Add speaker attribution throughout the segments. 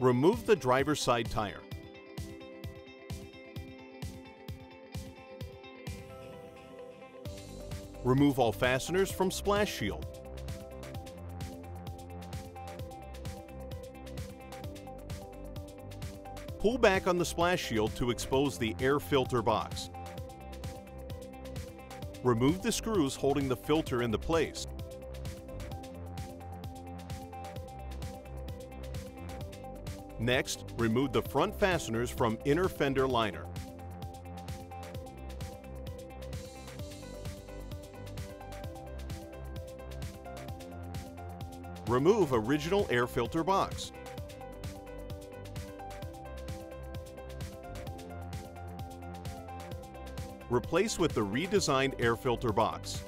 Speaker 1: Remove the driver's side tire. Remove all fasteners from splash shield. Pull back on the splash shield to expose the air filter box. Remove the screws holding the filter into place. Next, remove the front fasteners from inner fender liner. Remove original air filter box. Replace with the redesigned air filter box.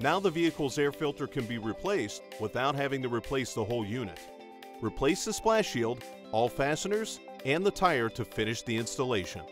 Speaker 1: Now the vehicle's air filter can be replaced without having to replace the whole unit. Replace the splash shield, all fasteners, and the tire to finish the installation.